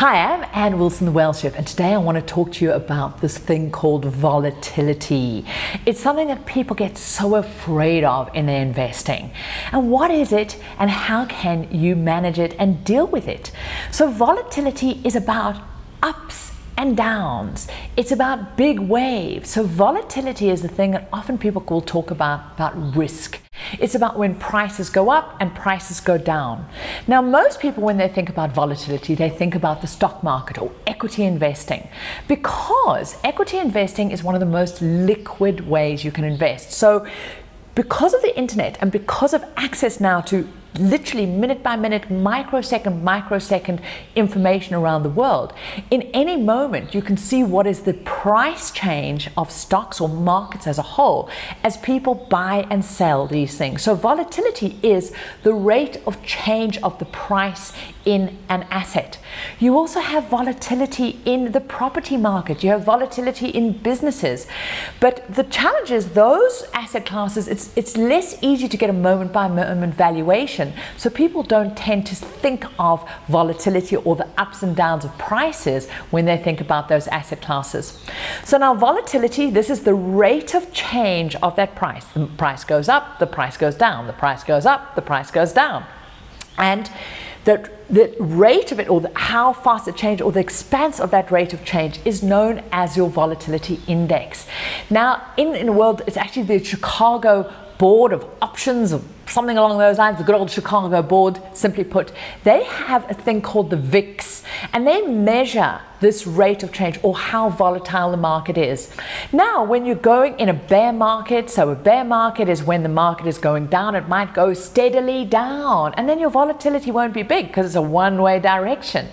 Hi, I'm Ann Wilson Wealth Chef, and today I want to talk to you about this thing called volatility. It's something that people get so afraid of in their investing. And what is it, and how can you manage it and deal with it? So, volatility is about ups and downs. It's about big waves. So volatility is the thing that often people will talk about about risk. It's about when prices go up and prices go down. Now, most people, when they think about volatility, they think about the stock market or equity investing because equity investing is one of the most liquid ways you can invest. So, because of the internet and because of access now to literally minute by minute, microsecond, microsecond information around the world. In any moment, you can see what is the price change of stocks or markets as a whole as people buy and sell these things. So, volatility is the rate of change of the price in an asset. You also have volatility in the property market, you have volatility in businesses. But the challenge is those asset classes, it's, it's less easy to get a moment by moment valuation so people don't tend to think of volatility or the ups and downs of prices when they think about those asset classes. So now volatility, this is the rate of change of that price. The price goes up, the price goes down, the price goes up, the price goes down. And the, the rate of it, or the, how fast it changes, or the expanse of that rate of change is known as your volatility index. Now, in, in the world, it's actually the Chicago Board of Options, of something along those lines, the good old Chicago board, simply put, they have a thing called the VIX, and they measure this rate of change or how volatile the market is. Now, when you're going in a bear market, so a bear market is when the market is going down, it might go steadily down, and then your volatility won't be big because it's a one way direction.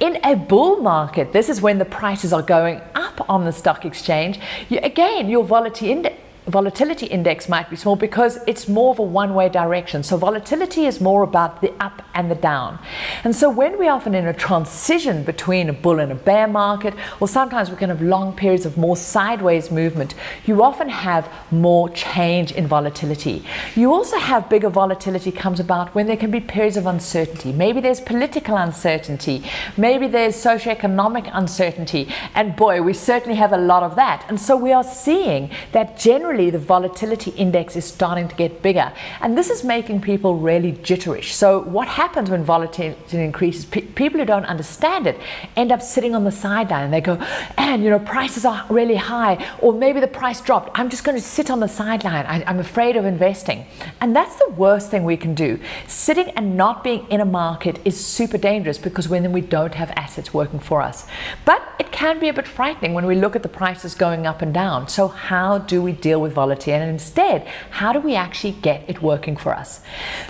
In a bull market, this is when the prices are going up on the stock exchange, you, again, your volatility index volatility index might be small because it's more of a one way direction. So volatility is more about the up and the down. And so when we're often in a transition between a bull and a bear market, or sometimes we can have long periods of more sideways movement, you often have more change in volatility. You also have bigger volatility comes about when there can be periods of uncertainty. Maybe there's political uncertainty, maybe there's socioeconomic uncertainty, and boy, we certainly have a lot of that. And so we are seeing that generally the volatility index is starting to get bigger. And this is making people really jitterish. So, what happens when volatility increases? People who don't understand it end up sitting on the sideline and they go, and you know, prices are really high, or maybe the price dropped. I'm just going to sit on the sideline. I, I'm afraid of investing. And that's the worst thing we can do. Sitting and not being in a market is super dangerous because when we don't have assets working for us. But it can be a bit frightening when we look at the prices going up and down. So, how do we deal with with volatility and instead, how do we actually get it working for us?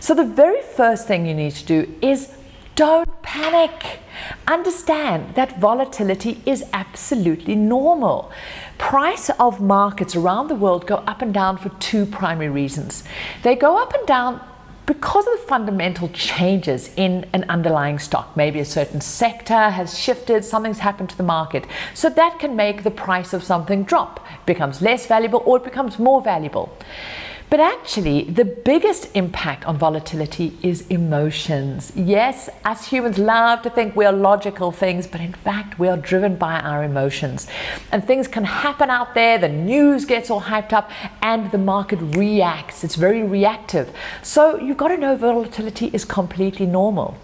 So, the very first thing you need to do is don't panic. Understand that volatility is absolutely normal. Price of markets around the world go up and down for two primary reasons. They go up and down because of the fundamental changes in an underlying stock, maybe a certain sector has shifted, something's happened to the market. So that can make the price of something drop, becomes less valuable or it becomes more valuable. But actually, the biggest impact on volatility is emotions. Yes, us humans love to think we are logical things, but in fact, we are driven by our emotions. And things can happen out there, the news gets all hyped up, and the market reacts. It's very reactive. So you've got to know volatility is completely normal.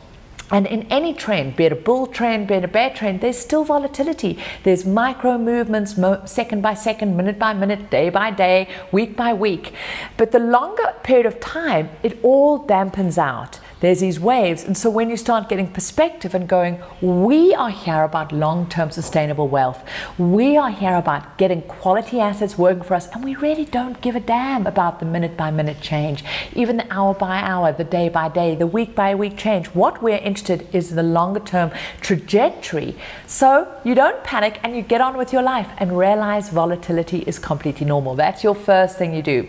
And in any trend, be it a bull trend, be it a bear trend, there's still volatility. There's micro movements, mo- second by second, minute by minute, day by day, week by week. But the longer period of time, it all dampens out there's these waves. And so when you start getting perspective and going, we are here about long term sustainable wealth, we are here about getting quality assets working for us, and we really don't give a damn about the minute by minute change, even the hour by hour, the day by day, the week by week change. What we're interested is the longer term trajectory. So you don't panic and you get on with your life and realize volatility is completely normal. That's your first thing you do.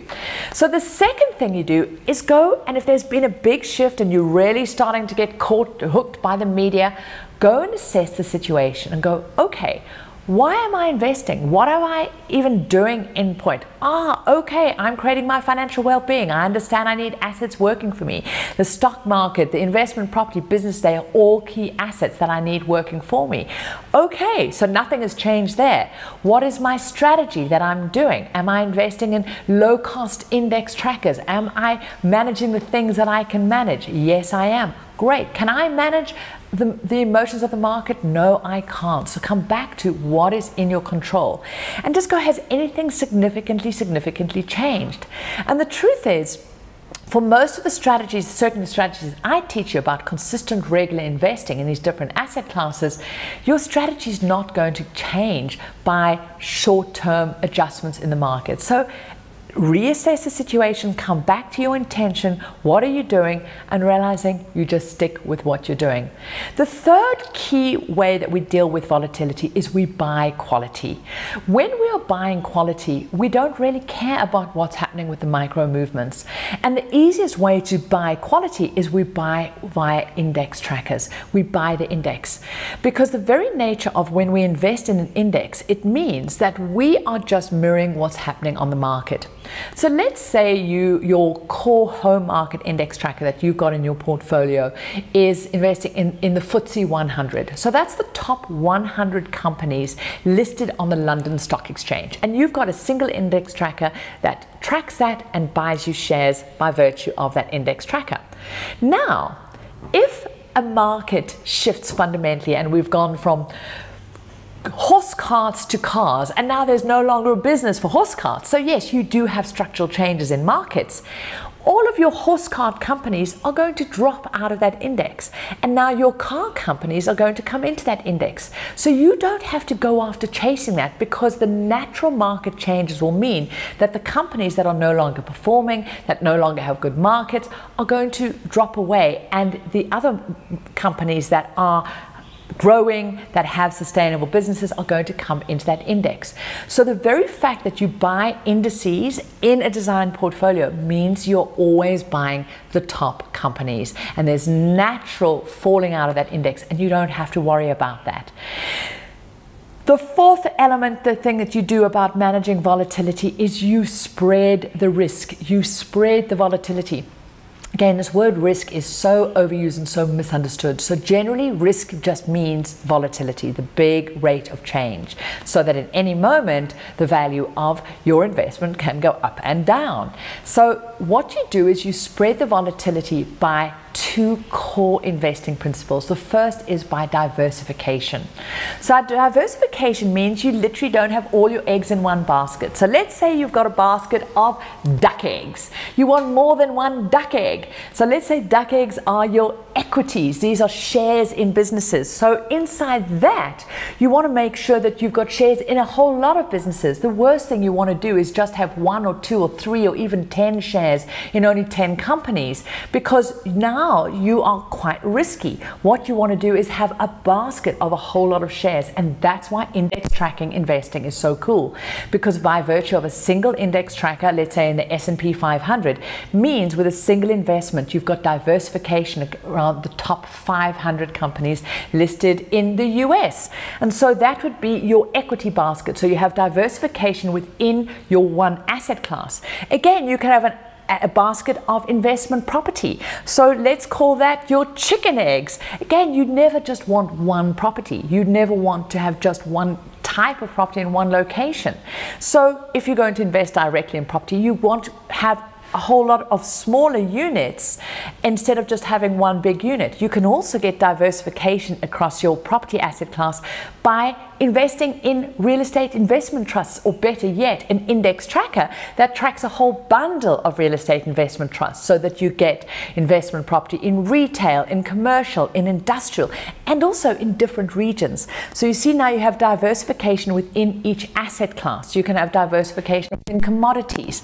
So the second thing you do is go and if there's been a big shift and you really starting to get caught, hooked by the media, go and assess the situation and go, okay, why am I investing? What am I even doing in point? Ah, okay, I'm creating my financial well being. I understand I need assets working for me. The stock market, the investment property business, they are all key assets that I need working for me. Okay, so nothing has changed there. What is my strategy that I'm doing? Am I investing in low cost index trackers? Am I managing the things that I can manage? Yes, I am. Great. Can I manage the, the emotions of the market? No, I can't. So come back to what is in your control and just go, has anything significantly, significantly changed? And the truth is, for most of the strategies, certain strategies I teach you about consistent, regular investing in these different asset classes, your strategy is not going to change by short term adjustments in the market. So reassess the situation, come back to your intention, what are you doing, and realizing you just stick with what you're doing. The third key way that we deal with volatility is we buy quality. When we are buying quality, we don't really care about what's happening with the micro movements. And the easiest way to buy quality is we buy via index trackers. We buy the index. Because the very nature of when we invest in an index, it means that we are just mirroring what's happening on the market. So let's say you your core home market index tracker that you've got in your portfolio is investing in, in the FTSE 100. So that's the top 100 companies listed on the London Stock Exchange. And you've got a single index tracker that tracks that and buys you shares by virtue of that index tracker. Now, if a market shifts fundamentally and we've gone from horse carts to cars, and now there's no longer a business for horse carts. So, yes, you do have structural changes in markets. All of your horse cart companies are going to drop out of that index, and now your car companies are going to come into that index. So, you don't have to go after chasing that because the natural market changes will mean that the companies that are no longer performing, that no longer have good markets, are going to drop away, and the other companies that are growing, that have sustainable businesses are going to come into that index. So the very fact that you buy indices in a design portfolio means you're always buying the top companies and there's natural falling out of that index and you don't have to worry about that. The fourth element, the thing that you do about managing volatility is you spread the risk. You spread the volatility. Again, this word risk is so overused and so misunderstood. So, generally, risk just means volatility, the big rate of change, so that at any moment the value of your investment can go up and down. So, what you do is you spread the volatility by two core investing principles. The first is by diversification. So, diversification means you literally don't have all your eggs in one basket. So, let's say you've got a basket of duck eggs. You want more than one duck egg. So, let's say duck eggs are your equities, these are shares in businesses. So, inside that, you want to make sure that you've got shares in a whole lot of businesses. The worst thing you want to do is just have one or two or three or even 10 shares in only 10 companies because now now you are quite risky. What you want to do is have a basket of a whole lot of shares, and that's why index tracking investing is so cool. Because by virtue of a single index tracker, let's say in the S&P 500, means with a single investment you've got diversification around the top 500 companies listed in the US. And so that would be your equity basket. So you have diversification within your one asset class. Again, you can have an a basket of investment property. So let's call that your chicken eggs. Again, you never just want one property. You never want to have just one type of property in one location. So if you're going to invest directly in property, you want to have a whole lot of smaller units instead of just having one big unit. You can also get diversification across your property asset class by investing in real estate investment trusts, or better yet, an index tracker that tracks a whole bundle of real estate investment trusts so that you get investment property in retail, in commercial, in industrial, and also in different regions. So you see now you have diversification within each asset class. You can have diversification in commodities.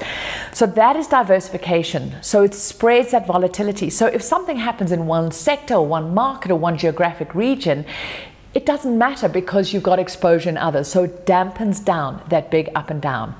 So that is diversification. So it spreads that volatility. So if something happens in one sector or one market or one geographic region, it doesn't matter because you've got exposure in others. So it dampens down that big up and down.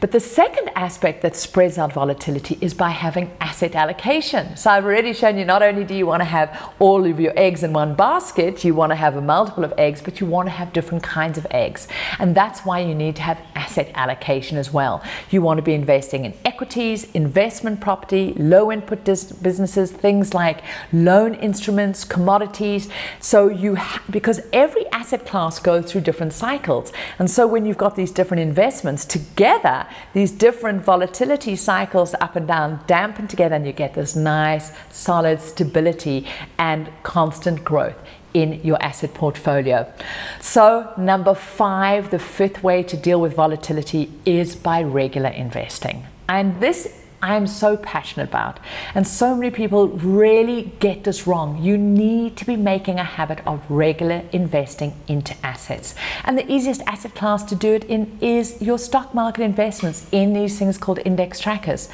But the second aspect that spreads out volatility is by having asset allocation. So I've already shown you not only do you want to have all of your eggs in one basket, you want to have a multiple of eggs, but you want to have different kinds of eggs. And that's why you need to have asset allocation as well. You want to be investing in equities, investment property, low input businesses, things like loan instruments, commodities. So you, because every asset class goes through different cycles. And so when you've got these different investments together, these different volatility cycles up and down dampen together and you get this nice, solid stability and constant growth in your asset portfolio. So, number five, the fifth way to deal with volatility is by regular investing. And this I'm so passionate about. And so many people really get this wrong. You need to be making a habit of regular investing into assets. And the easiest asset class to do it in is your stock market investments in these things called index trackers.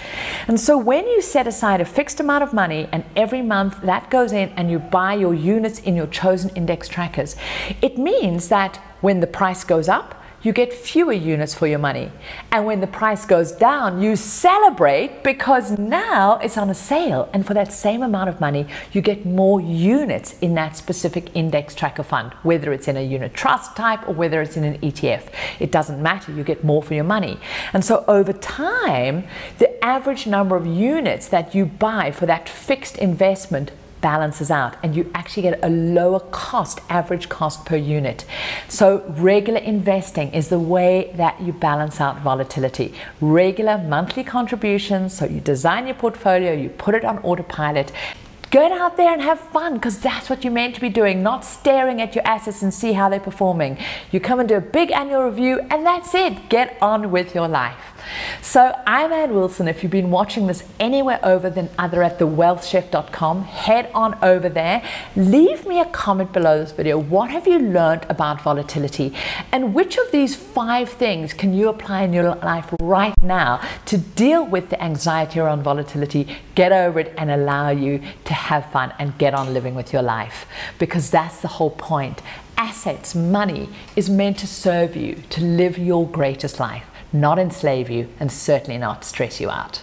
And so when you set aside a fixed amount of money and every month that goes in and you buy your units in your chosen index trackers, it means that when the price goes up, you get fewer units for your money. And when the price goes down, you celebrate because now it's on a sale. And for that same amount of money, you get more units in that specific index tracker fund, whether it's in a unit trust type or whether it's in an ETF. It doesn't matter, you get more for your money. And so over time, the average number of units that you buy for that fixed investment balances out and you actually get a lower cost, average cost per unit. So regular investing is the way that you balance out volatility. Regular monthly contributions, so you design your portfolio, you put it on autopilot, Get out there and have fun because that's what you're meant to be doing, not staring at your assets and see how they're performing. You come and do a big annual review and that's it. Get on with your life. So I'm Ann Wilson. If you've been watching this anywhere over than other at thewealthchef.com, head on over there. Leave me a comment below this video. What have you learned about volatility? And which of these five things can you apply in your life right now to deal with the anxiety around volatility, get over it, and allow you to have fun and get on living with your life? Because that's the whole point. Assets, money is meant to serve you to live your greatest life not enslave you, and certainly not stress you out.